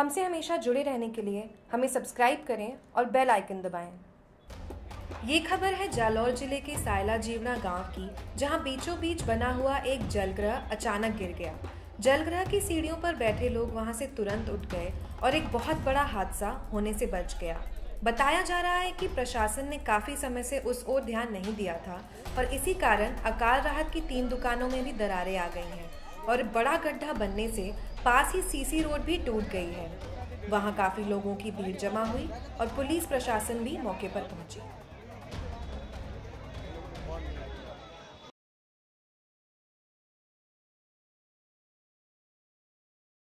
हमसे हमेशा जुड़े रहने के लिए हमें सब्सक्राइब करें और बेल आइकन दबाएँ। ये खबर है जालौर ज़िले के सायला जीवना गाँव की, जहाँ बीचों बीच बना हुआ एक जलग्रह अचानक गिर गया जलग्रह की सीढ़ियों पर बैठे लोग वहाँ से तुरंत उठ गए और एक बहुत बड़ा हादसा होने से बच गया बताया जा रहा है कि प्रशासन ने काफ़ी समय से उस ओर ध्यान नहीं दिया था और इसी कारण अकाल राहत की तीन दुकानों में भी दरारें आ गई हैं और बड़ा गड्ढा बनने से पास ही सीसी रोड भी टूट गई है। वहाँ काफ़ी लोगों की भीड़ जमा हुई और पुलिस प्रशासन भी मौके पर पहुँची।